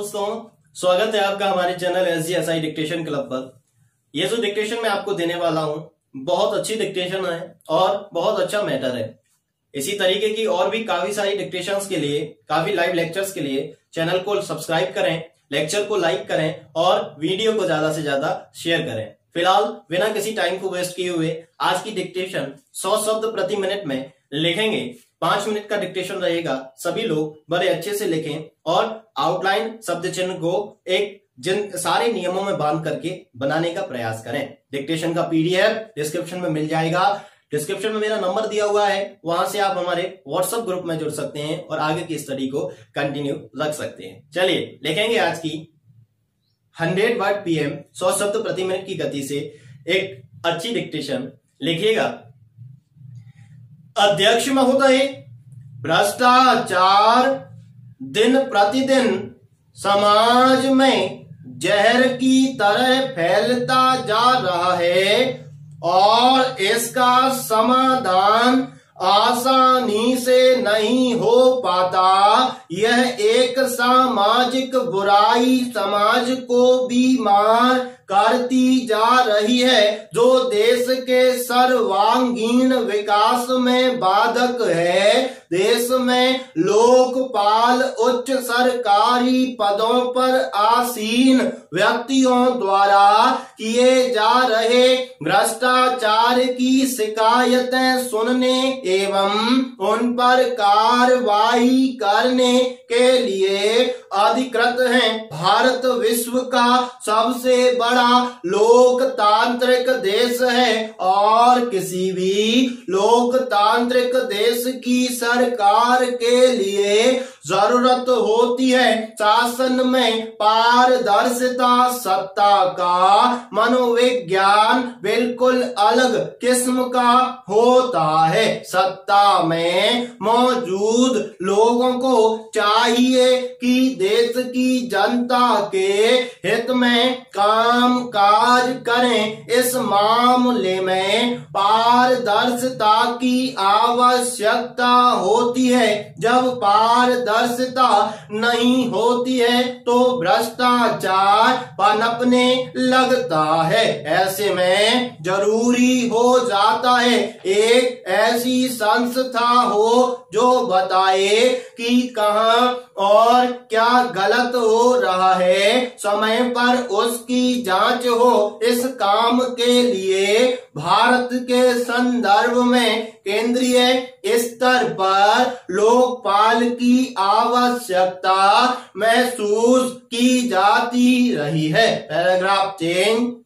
दोस्तों, स्वागत है आपका हमारे channel S G S I dictation club पर। ये जो डिक्टेशन मैं आपको देने वाला हूँ, बहुत अच्छी डिक्टेशन है और बहुत अच्छा मैटर है। इसी तरीके की और भी काफ़ी सारी डिक्टेशन के लिए, काफ़ी लाइव लेक्चर्स के लिए चैनल को सब्सक्राइब करें लेक्चर को लाइक करें और वीडियो को ज़्यादा से ज़्यादा शेयर करें। फ़िलहाल, बिना किसी टाइम को वेस्ट किए हुए, आज की डिक्टेशन सौ शब्द प्रति मिनट में लिखेंगे। पाँच मिनट का डिक्टेशन रहेगा। सभी लोग बड़े अच्छे से लिखें और आउटलाइन शब्द चिन्ह को एक जिन सारे नियमों में बाँध करके बनाने का प्रयास करें। डिक्टेशन का पीडीएफ डिस्क्रिप्शन में मिल जाएगा। डिस्क्रिप्शन में मेरा नंबर दिया हुआ है। वहाँ से आप हमारे व्हाट्सएप ग्रुप में जुड़ सकते हैं और आगे की स्टडी को कंटिन्यू रख सकते हैं। चलिए, लिखेंगे आज की हंड्रेड वर्ड पीएम सौ शब्द प्रति मिनट की गति से एक अच्छी डिक्टेशन लिखिएगा। अध्यक्ष महोदय भ्रष्टाचार दिन प्रतिदिन समाज में जहर की तरह फैलता जा रहा है और इसका समाधान आसानी से नहीं हो पाता। यह एक सामाजिक बुराई समाज को बीमार करती जा रही है, जो देश के सर्वांगीण विकास में बाधक है। देश में लोकपाल, उच्च सरकारी पदों पर आसीन व्यक्तियों द्वारा किए जा रहे भ्रष्टाचार की शिकायतें सुनने एवं उन पर कार्रवाई करने के लिए अधिकृत हैं। भारत विश्व का सबसे बड़ा लोकतांत्रिक देश है और किसी भी लोकतांत्रिक देश की सरकार के लिए ज़रूरत होती है शासन में पारदर्शिता, सत्ता का मनोविज्ञान बिल्कुल अलग किस्म का होता है। सत्ता में मौजूद लोगों को चाहिए कि देश की जनता के हित में काम काज करें। इस मामले में पारदर्शिता की आवश्यकता होती है। जब पारदर्शिता नहीं होती है तो भ्रष्टाचार पनपने लगता है। ऐसे में ज़रूरी हो जाता है। एक ऐसी संस्था हो जो बताए कि कहा और क्या गलत हो रहा है, समय पर उसकी जाँच हो। इस काम के लिए भारत के संदर्भ में केंद्रीय स्तर पर लोकपाल की आवश्यकता महसूस की जाती रही है। Paragraph change.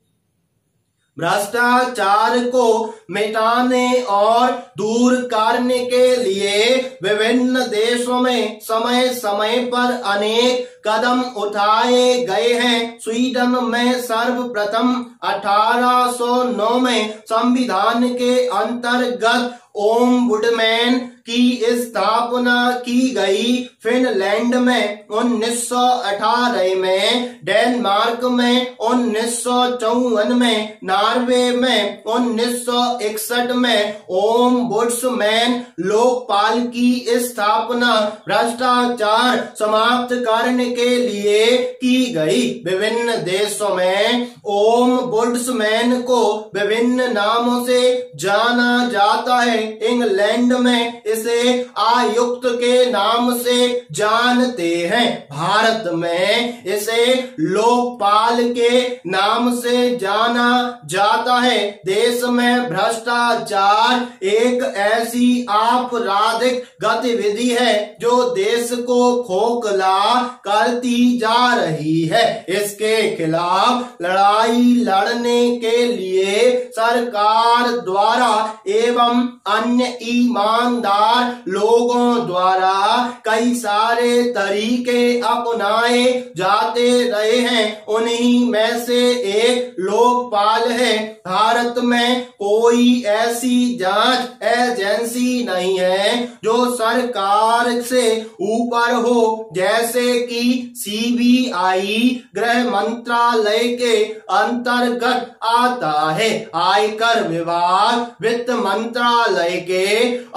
भ्रष्टाचार को मिटाने और दूर करने के लिए विभिन्न देशों में समय समय पर अनेक कदम उठाए गए हैं। स्वीडन में सर्वप्रथम 1809 में संविधान के अंतर्गत ओम बुडमैन की स्थापना की गई फिनलैंड में 1918 में, डेनमार्क में उन्नीस सौ चौवन में, नॉर्वे में 1961 में ओम बुड्समैन लोकपाल की स्थापना भ्रष्टाचार समाप्त करने के लिए की गई। विभिन्न देशों में ओम बुड्समैन को विभिन्न नामों से जाना जाता है। इंग्लैंड में इसे आयुक्त के नाम से जानते हैं। भारत में इसे लोकपाल के नाम से जाना जाता है। देश में भ्रष्टाचार एक ऐसी आपराधिक गतिविधि है जो देश को खोखला करती जा रही है। इसके खिलाफ लड़ाई लड़ने के लिए सरकार द्वारा एवं अन्य ईमानदार लोगों द्वारा कई सारे तरीके अपनाए जाते रहे हैं। उन्हीं में से एक लोकपाल है। भारत में कोई ऐसी जाँच एजेंसी नहीं है जो सरकार से ऊपर हो, जैसे कि सीबीआई गृह मंत्रालय के अंतर्गत आता है। आयकर विभाग वित्त मंत्रालय के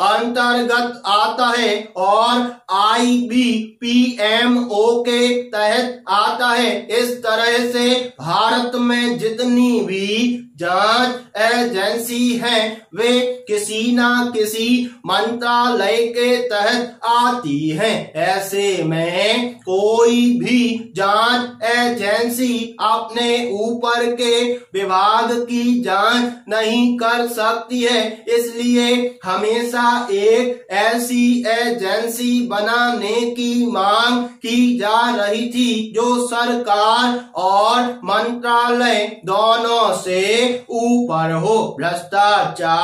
अंतर्गत आता है और I B P M O के तहत आता है। इस तरह से भारत में जितनी भी जाँच एजेंसी है। वे किसी ना किसी मंत्रालय के तहत आती है। ऐसे में कोई भी जाँच एजेंसी अपने ऊपर के विभाग की जाँच नहीं कर सकती है। इसलिए हमेशा एक ऐसी एजेंसी बनाने की मांग की जा रही थी, जो सरकार और मंत्रालय दोनों से ऊपर हो। भ्रष्टाचार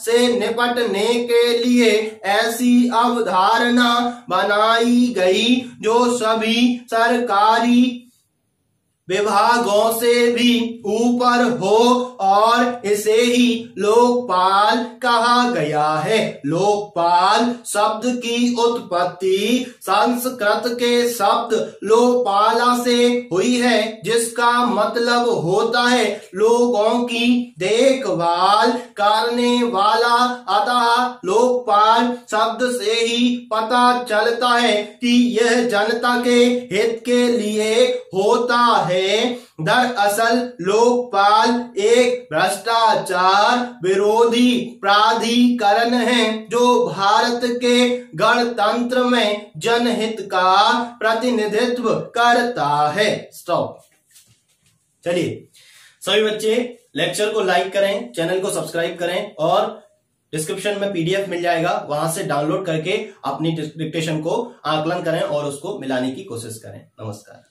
से निपटने के लिए ऐसी अवधारणा बनाई गई जो सभी सरकारी विभागों से भी ऊपर हो और इसे ही लोकपाल कहा गया है। लोकपाल शब्द की उत्पत्ति संस्कृत के शब्द लोकपाला से हुई है, जिसका मतलब होता है लोगों की देखभाल करने वाला। अतः लोकपाल शब्द से ही पता चलता है कि यह जनता के हित के लिए होता है। है। दरअसल लोकपाल एक भ्रष्टाचार विरोधी प्राधिकरण है, जो भारत के गणतंत्र में जनहित का प्रतिनिधित्व करता है। स्टॉप चलिए, सभी बच्चे लेक्चर को लाइक करें चैनल को सब्सक्राइब करें और डिस्क्रिप्शन में पीडीएफ मिल जाएगा। वहाँ से डाउनलोड करके अपनी डिक्टेशन को आकलन करें और उसको मिलाने की कोशिश करें। नमस्कार।